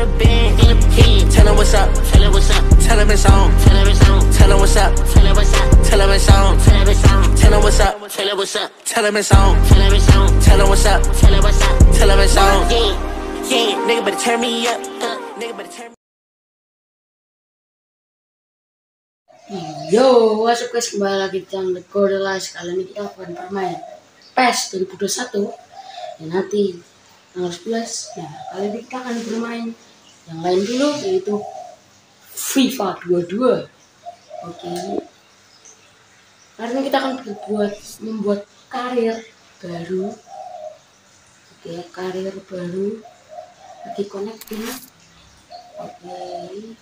the bed. Tell him it's on, tell him it's on. Tell him what's up, tell him what's up. Tell him it's on, Yeah, yeah, nigga better turn me up, nigga better turn. Yo, what's up guys, kembali lagi di channel The Gorilla Kali ini kita akan bermain PES 2021 Dan nanti tanggal 11 Nah, kali ini kita akan bermain yang lain dulu yaitu FIFA 22 oke. Karena kita akan berbuat membuat karir baru. Oke okay, karir baru. Lagi connecting. Oke. Okay.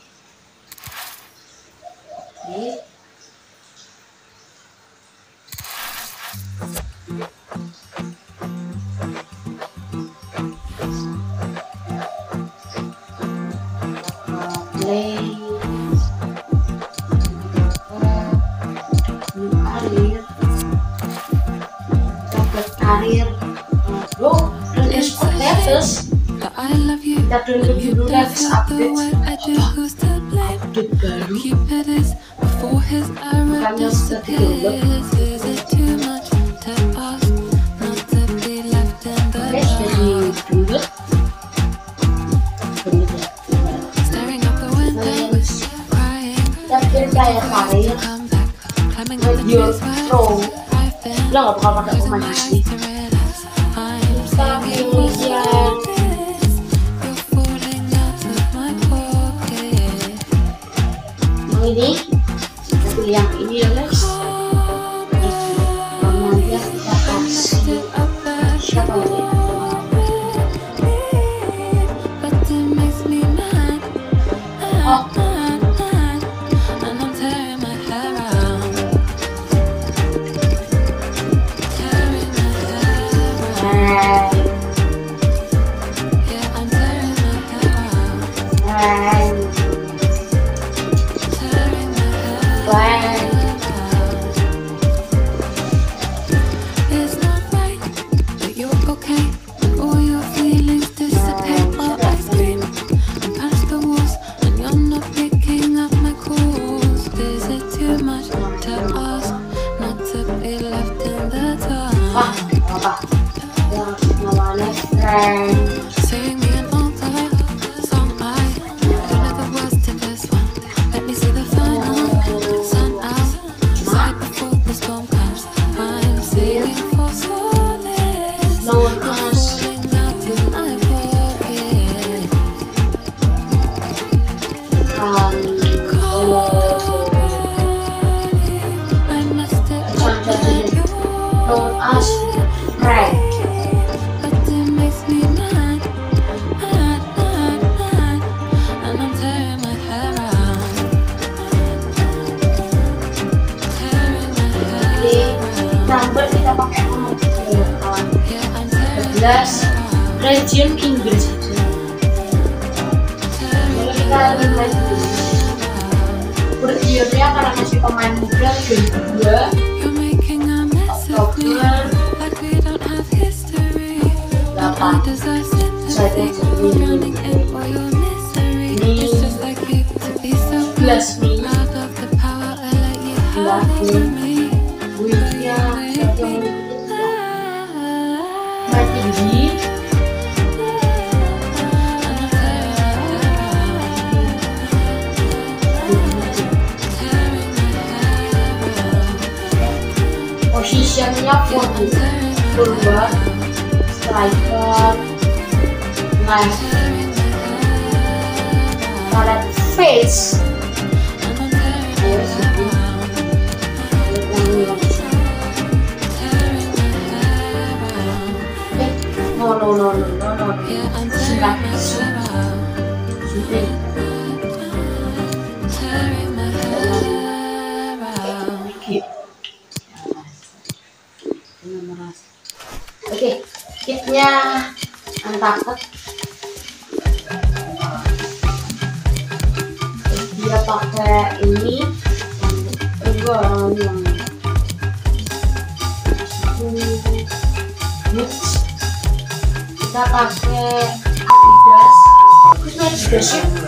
oke. okay. that will be rooted at this stratégie. Ošištění. Kurva. Striker. Nice. Face. ya mantap dia pakai ini. Juga yang kita pakai Adidas. Kita Adidas ya?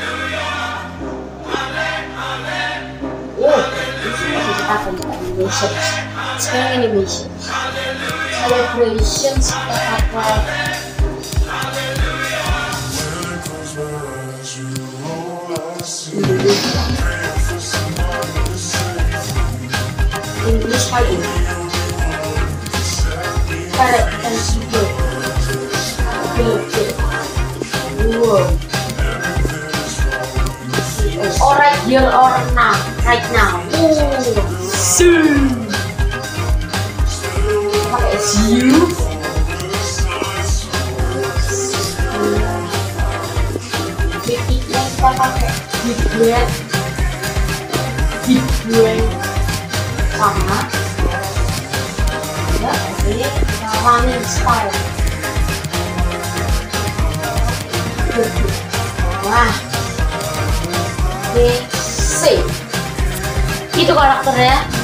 ganti animations. Sekarang animations. Celebrations kita pakai Indonesia. English fighting. Correct and super. Good. Wow. Alright here or now, right now. Ooh. Soon. Pakai you. Bikinnya kita pakai big bread, big bread sama. Ya, ini kita running style. Wah, DC. Itu karakternya.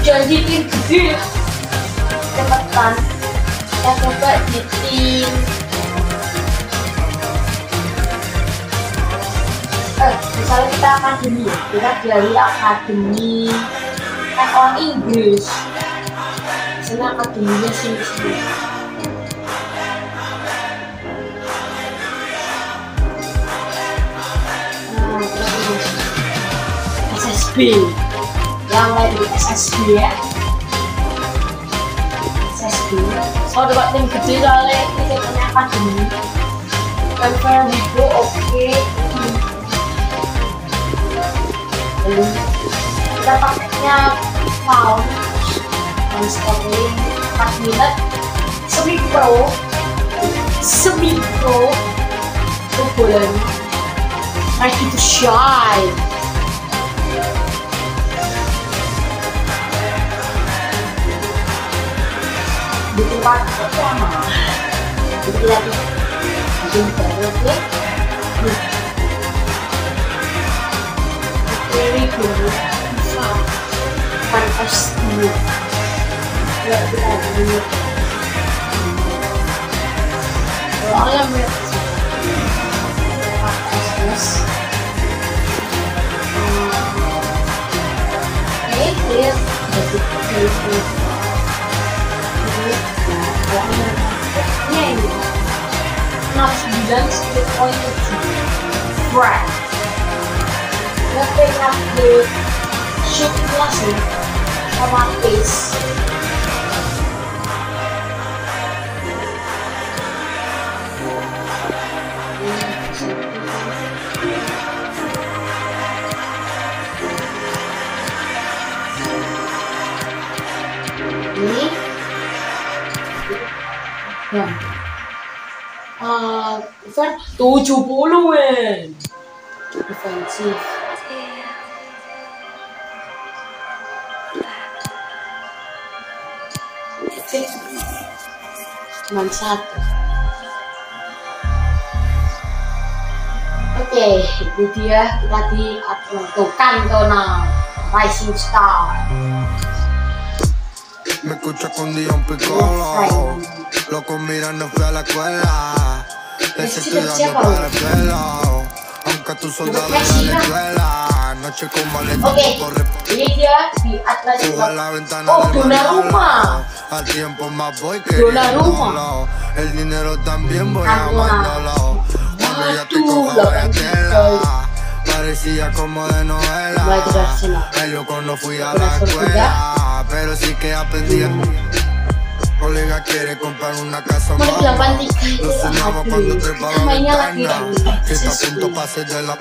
Jadi tim gede. Cepetan. Kita coba di tim. Eh, misalnya kita akademi, kita dari akademi kan orang Inggris. Misalnya akademinya sini sini. Nah, terus lama di SSD ya. SSB dapat tim gede kali ini akan tempel gitu, oke. Kita pakainya pound. Dan minit semi pro. Semi pro. Shine. Bikin baru oke not sembilan split point tujuh Right Tapi update shoot kelas ya sama pace uh, Ver 70 men defensif cuma satu oke itu dia kita di tuh Cantona Rising Star Me escucha con Dion Piccolo. Loco mira, no fui a la escuela. Les estoy Aunque tus soldados no les duelan Noche con maleta corre la ventana Al tiempo más voy que El dinero también voy Cuando Parecía como de novela. Fui a la escuela Pero sí que aprendí Olé amiga quiere comprar una casa Mau bilang más. pantik kayak Lo soñamos cuando trepaba la ventana. Que está a SSP. punto pase de la.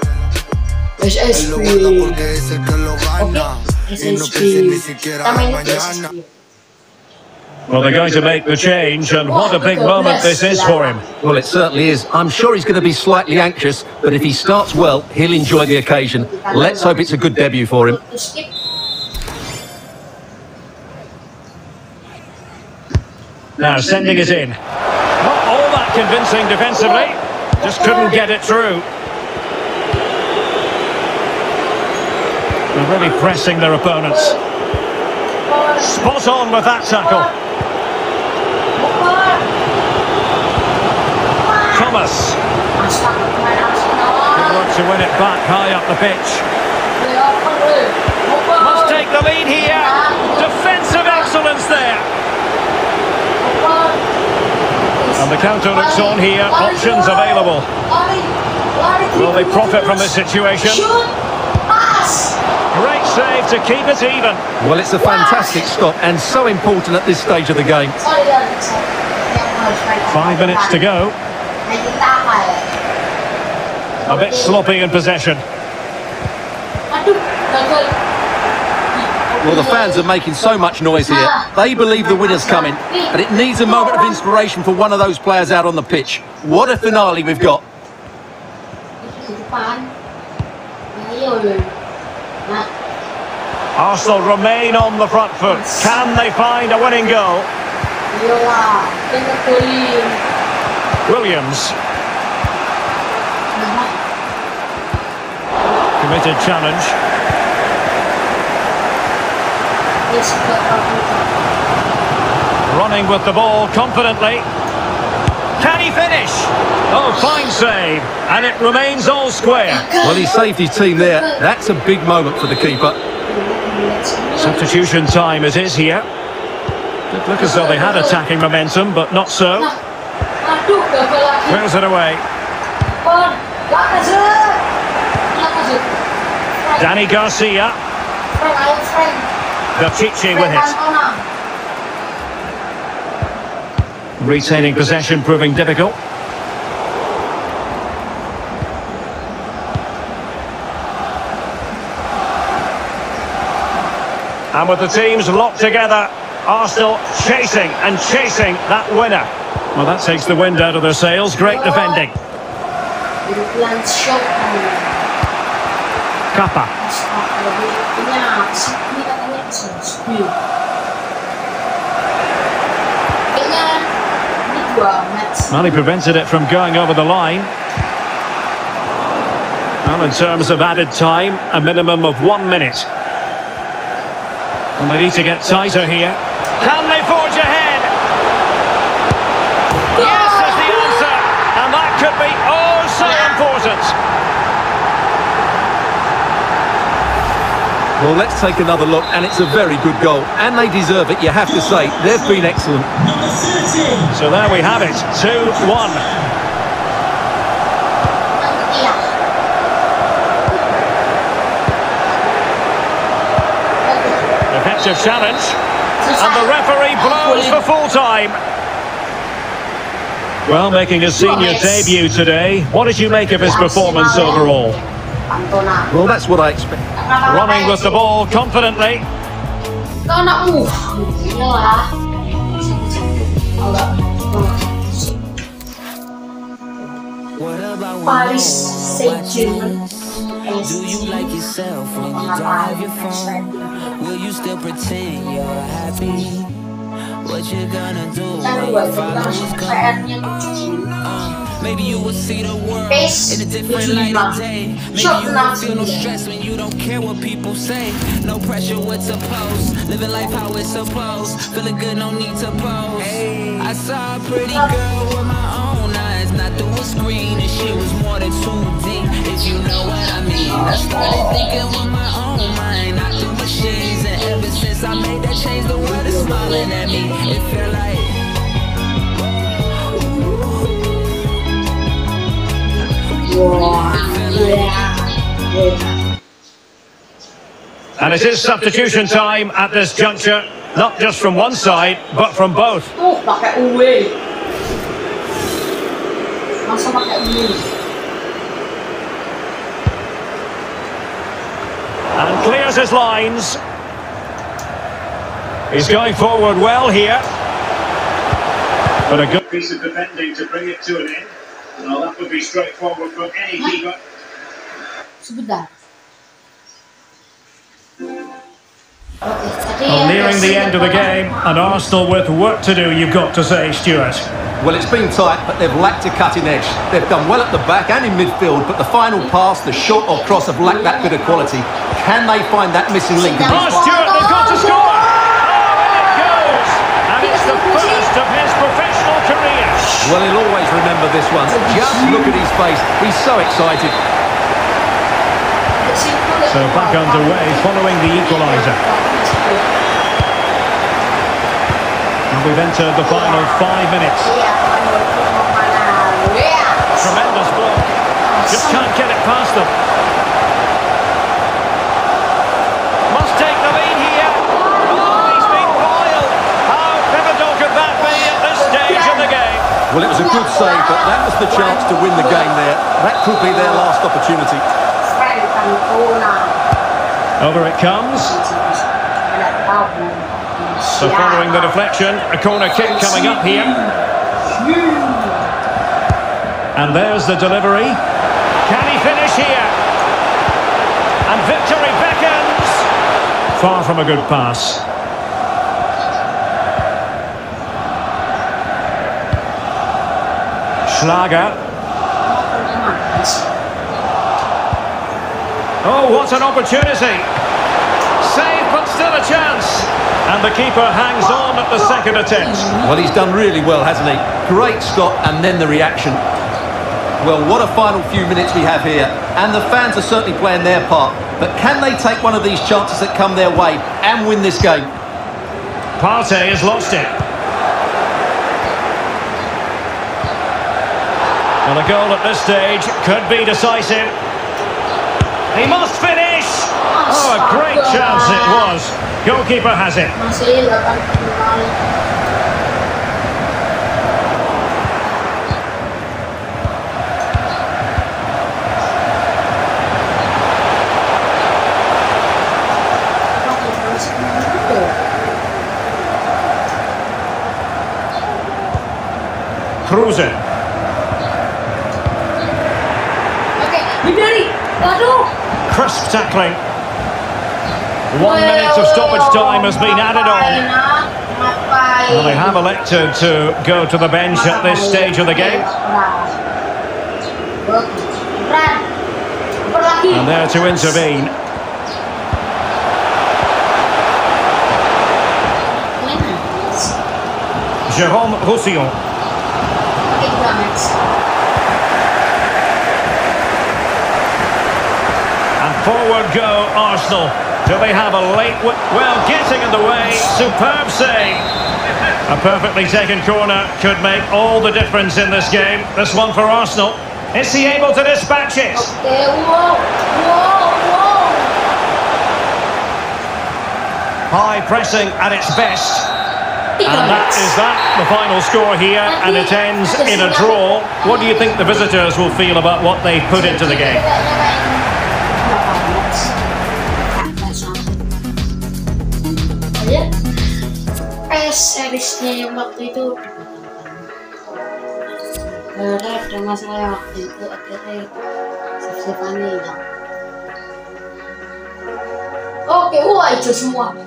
SSP. Él lo guarda porque es el que lo gana. Y no piensa ni siquiera Kita en mañana. Well, they're going to make the change, and what a big moment this is for him. Well, it certainly is. I'm sure he's going to be slightly anxious, but if he starts well, he'll enjoy the occasion. Let's hope it's a good debut for him. To skip. Now sending it in. Not all that convincing defensively. Just couldn't get it through. They're really pressing their opponents. Spot on with that tackle. Thomas. Good work to win it back high up the pitch. Leopold, weh. Leopold. Must take the lead here. Defensive excellence there. And the counter looks on here. Options available. Will they profit from this situation? Great save to keep it even. Well, it's a fantastic stop and so important at this stage of the game. Sorry, Lari. Sorry. Yang harus main Five minutes to go. Main kita apa ya? A bit sloppy in possession. Well, the fans are making so much noise here. They believe the winner's coming, but it needs a moment of inspiration for one of those players out on the pitch. What a finale we've got. Arsenal remain on the front foot. Can they find a winning goal? Williams, committed challenge. Dia suka kalau Running with the ball confidently. Can he finish? Oh, fine save. And it remains all square. Well, he saved his team there. That's a big moment for the keeper. Substitution time it is here. Did look as though they had attacking momentum, but not so. Nah, aduh, gagal lagi. Clears it away. Pon, Lacazette. Lacazette. Frank, Danny Garcia, With it. Retaining possession proving difficult. And with the teams locked together, Arsenal chasing and chasing that winner. Well, that takes the wind out of their sails. Great defending. Kappa. Astaga, ini apa sih? Ini katanya SSP. Kayaknya ini dua match. Well, he prevented it from going over the line. Well, in terms of added time, a minimum of one minute. And they need to get tighter here. Can they forge ahead? Yes is the answer. And that could be oh so important. Well, let's take another look, and it's a very good goal. And they deserve it, you have to say. They've been excellent. So there we have it, 2-1. Iya. Effective challenge. And the referee blows for full time. Well, making his senior Nice. debut today, what did you make of his performance overall? Well, that's what I expect. Running with the ball confidently. Paris Saint-Germain. Do you like yourself when you drive your phone? Will you still pretend you're happy? What you gonna do when? PR-nya. Maybe you will see the world in a different tujuh light of day. Maybe you enam won't feel no stress when you don't care what people say. No pressure what to post. Living life how it's supposed. Feeling good, no need to pose. I saw a pretty girl with my own eyes, not through a screen, and she was more than too deep. If you know what I mean. I started thinking with my own mind, not through machines. And ever since I made that change, the world is smiling at me. It felt like. And it is substitution time at this juncture. Not just from one side, but from both. Tuh, pakai UE. Masa UE? And clears his lines. He's going forward well here. But a good piece of defending to bring it to an end. Well, that would be straightforward for any keeper. Sebentar. Oke, tadi Well, nearing the end of the game, and Arsenal with work to do, you've got to say, Stuart. Well, it's been tight, but they've lacked a cutting edge. They've done well at the back and in midfield, but the final pass, the shot or cross have lacked that bit of quality. Can they find that missing link? Oh, Stuart, they've got to score! Oh, and it goes! And it's the first of his professional career. Well, he'll always remember this one. Just look at his face. He's so excited. So back underway following the equaliser. And we've entered the final five minutes. Tremendous block. Just can't get it past them. Must take the lead here. Oh, he's been foiled. How pivotal could that be at this stage of the game? Well, it was a good save, but that was the chance to win the game there. That could be their last opportunity. Over it comes. So following the deflection, a corner kick coming up here. And there's the delivery. Can he finish here? And victory beckons. Far from a good pass. Schlager. Oh, what an opportunity. Save, but still a chance. And the keeper hangs on at the second attempt. Well, he's done really well, hasn't he? Great stop and then the reaction. Well, what a final few minutes we have here. And the fans are certainly playing their part. But can they take one of these chances that come their way and win this game? Partey has lost it. Well, a goal at this stage could be decisive. He must finish! Oh, a great oh, chance it was. Goalkeeper has it. Masih Crisp tackling. One minute of stoppage time has been added on. Well, they have elected to go to the bench at this stage of the game. And there to intervene. Jérôme Roussillon. Go Arsenal. Do they have a late... Well, getting in the way. Superb save. A perfectly taken corner could make all the difference in this game. This one for Arsenal. Is he able to dispatch it? Oke, wow. Wow, wow. High pressing at its best. And that is that, the final score here, and it ends in a draw. What do you think the visitors will feel about what they put into the game? PES seriesnya yang waktu itu karena ada masalah waktu itu akhirnya hilang. Oke, wah hijau semua.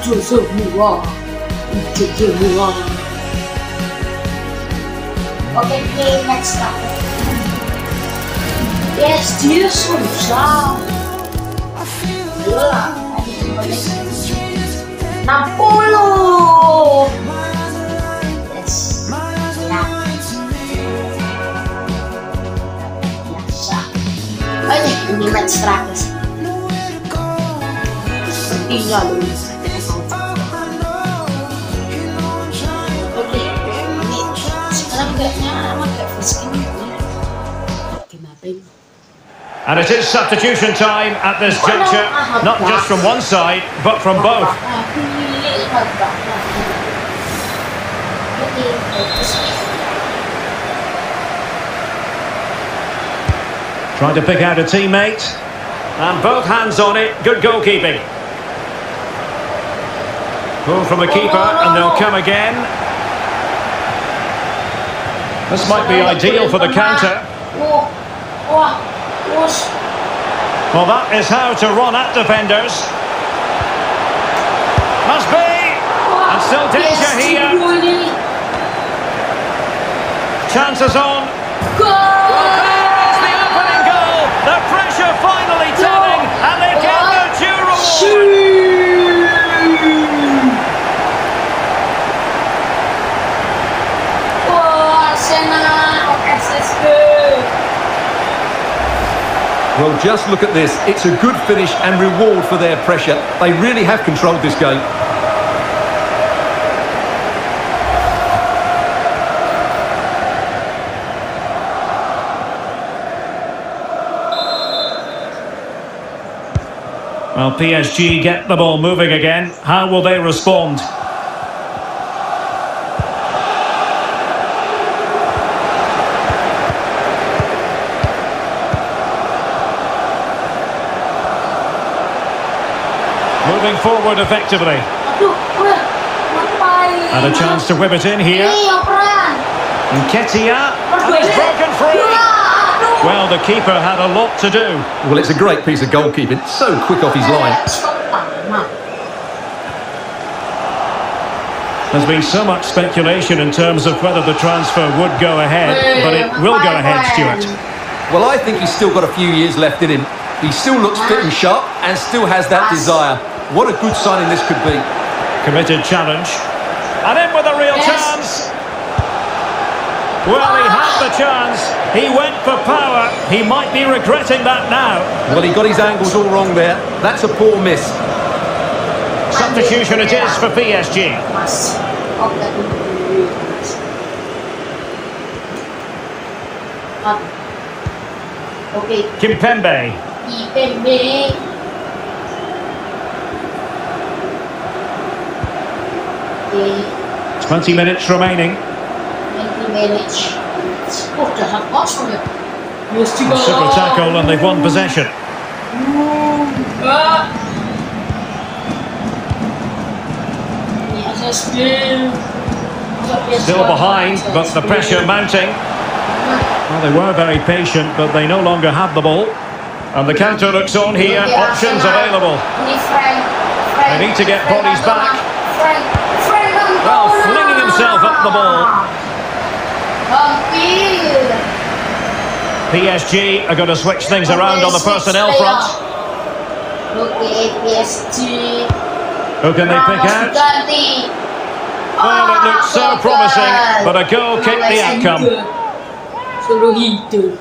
Hijau semua. Hijau semua. Oke, ke next round. Yes, dear solução. Na pulo. Olha, animais fracas. Pinga luz. Oke, sekarang enggaknya anak enggak miskin. And it is substitution time at this juncture, not just from one side, but from both. Trying to pick out a teammate. And both hands on it. Good goalkeeping. Pull from the keeper, and they'll come again. This might be ideal for the counter. Well, that is how to run at defenders. Must be! And still danger here. Chances on. There's the opening goal. The pressure finally turning, and they get the due reward. Well, just look at this. It's a good finish and reward for their pressure. They really have controlled this game. Well, PSG get the ball moving again. How will they respond? Moving forward effectively. And a chance to whip it in here. Nketiah. And it's broken free. Well, the keeper had a lot to do. Well, it's a great piece of goalkeeping. So quick off his line. There's been so much speculation in terms of whether the transfer would go ahead, but it will go ahead, Stuart. Well, I think he's still got a few years left in him. He still looks fit and sharp and still has that desire. What a good signing this could be. Committed challenge. And in with a real Yes. chance. Well, he had the chance. He went for power. He might be regretting that now. Well, he got his angles all wrong there. That's a poor miss. Substitution it is for PSG. Mas, oke dulu. Apa? Oke, Kimpembe. 20 minutes remaining. 20 minutes. Oh, udah satu kosong ya. Yes, A simple tackle and they've won possession. Enggak. Ini SSB. Still behind, but the pressure mounting. Well, they were very patient, but they no longer have the ball. And the counter looks on here. Options available. Ini Frank. Frank. They need to get bodies back. Frank. Frank Cantona. Well, flinging himself up the ball. PSG are going to switch things around on the personnel front. Who can they pick out? Well, it looks so promising, but a goal kicked the outcome. Suruh hidup.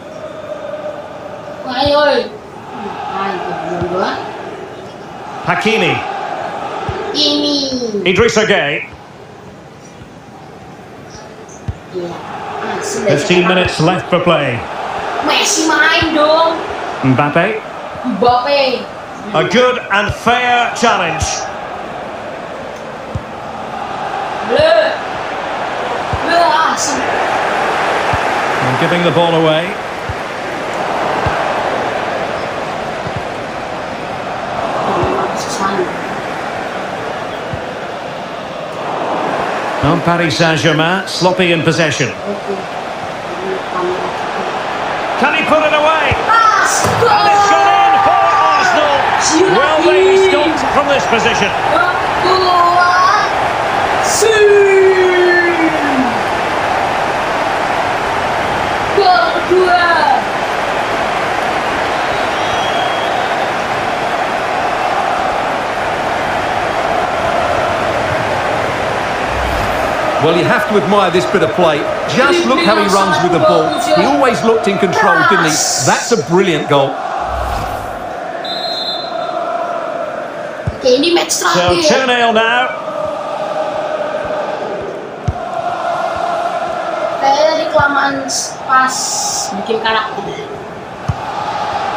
Wah, ayo. Itu. Hakimi, Idrissa Gueye. Iya. Ah, 15 minutes left for play. Messi main dong. Mbappe, Mbappe. a good and fair challenge. Le. Le asem. And giving the ball away. On Paris Saint-Germain, sloppy in possession. Can he put it away? And it's gone in for Arsenal. Will they stopped from this position? Keluar. Well, you have to admire this bit of play. Just look how he runs with the ball. He always looked in control, didn't he? That's a brilliant goal. Oke, ini match So 2-0 now. Kayaknya tadi kelamaan pas bikin karakter.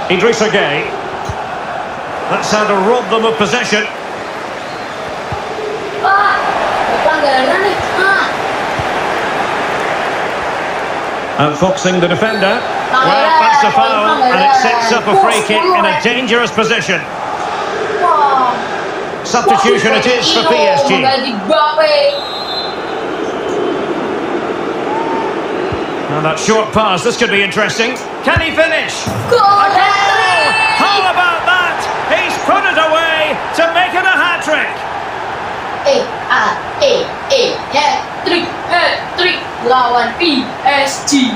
Idrissa Gueye. That's how to rob them of possession. Ah, pelanggaran nih. Ah, Outfoxing the defender. Well, that's a foul, and it sets up a free kick in a dangerous position. Substitution it is for PSG. Now that short pass, this could be interesting. Can he finish? Gol. How about that? He's put it away to make it a hat-trick. Hat-trick, hat-trick lawan PSG.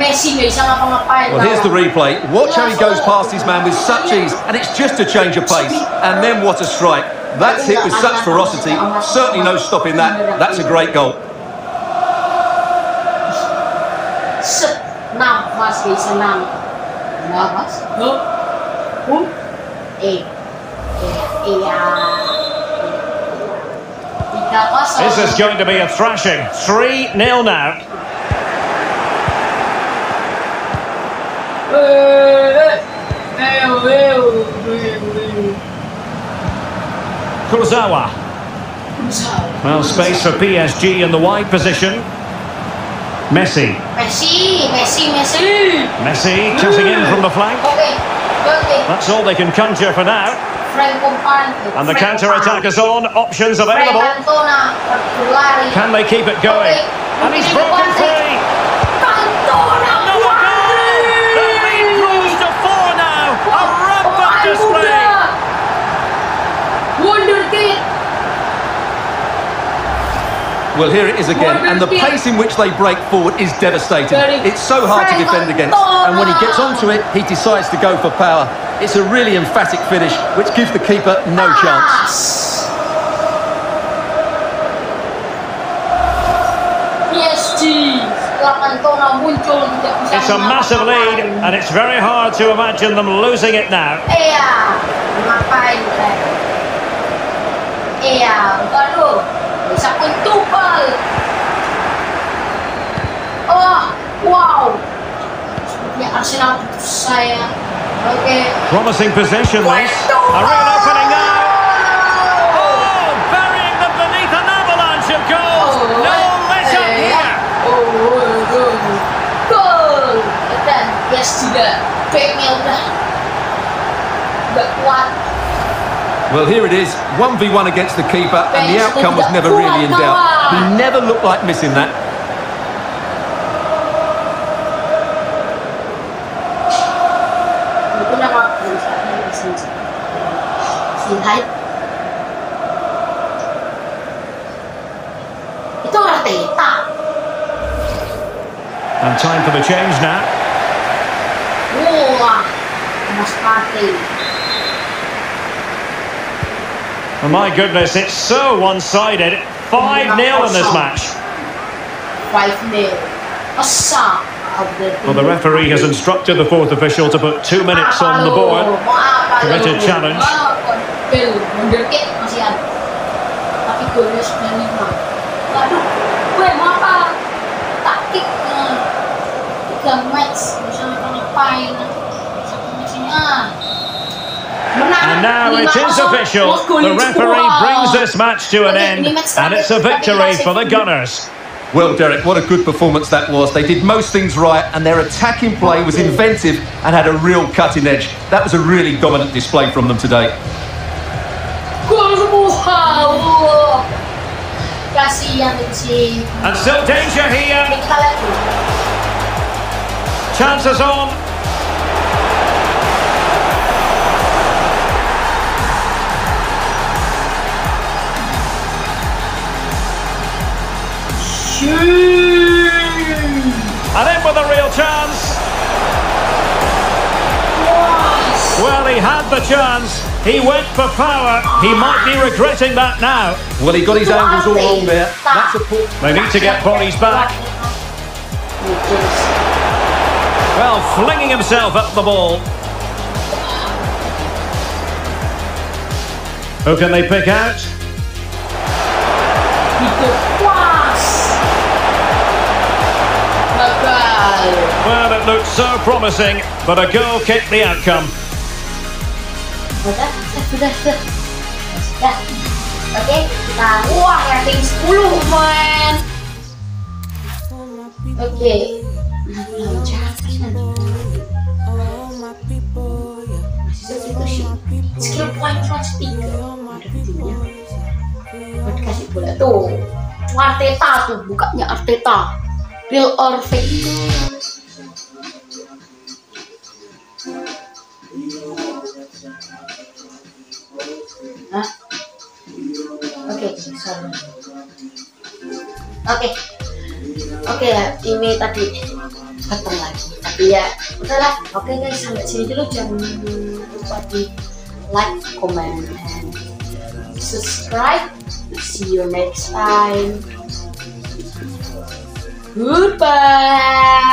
Messi nggak bisa ngapa-ngapain. Well, here's the replay. Watch how he goes past his man with such ease, and it's just a change of pace. And then what a strike. That's hit with such ferocity. Certainly no stopping that. That's a great goal. Set, nafas guys, senang. Nafas, hup, hup, eh, eh, iya. Tiga kosong. This is going to be a thrashing. 3-0 now. Eh, eh, eh, eh, eh, eh. Kurzawa. Well, space for PSG in the wide position. Messi. Messi, Messi, Messi. Messi cutting in from the flank. That's all they can conjure for now. Frank Kompan. And the counter-attack is on. Options available. Can they keep it going? And he's broken free. Another goal! The lead grows to four now. A rampant display. Wonderkid. Well, here it is again, and the pace in which they break forward is devastating. It's so hard to defend against, and when he gets onto it, he decides to go for power. It's a really emphatic finish, which gives the keeper no chance. Pas. PSG. Setelah Cantona muncul tidak bisa It's a massive lead, and it's very hard to imagine them losing it now. Iya, ngapain teh? Iya, baru bisa pentupal. Oh, wow. Ya Arsenal putus saya. Oke. Promising possession, this. A real opening now. Oh, burying them beneath an avalanche of goals. No let up here. Oh, gol. Dan yes juga. Backnya udah udah kuat. Well, here it is, 1v1 against the keeper, and the outcome was never really in doubt. He never looked like missing that. Time for the change now. Wah, Mas Partey. Oh, my goodness, it's so one-sided. 5-0 in this match. 5-0. Asa of the Well, the referee has instructed the fourth official to put two minutes on the board. Committed challenge. Now it is official. The referee brings this match to an end, and it's a victory for the Gunners. Well, Derek, what a good performance that was. They did most things right, and their attacking play was inventive and had a real cutting edge. That was a really dominant display from them today. Gol semua. Wah. Kasihan. And still danger here. Ini kita lihat dulu. Chances on. And in with a real chance. Well, he had the chance. He went for power. He might be regretting that now. Well, he got his angles all wrong there. That's a poor... They need to get bodies back. Well, flinging himself at the ball. Who can they pick out? That looked so promising, but a goal kicked the outcome. Oke, kita wah rating 10, man. Oke. Skill point plus 3. Ada timnya. Buat kasih bola tuh. Arteta tuh, bukannya Arteta. Real or fake? Oke. Oke ya, ini tadi potong lagi. Tapi ya, udahlah. Oke guys, sampai sini dulu. Jangan lupa di like, comment, and subscribe. See you next time. Goodbye.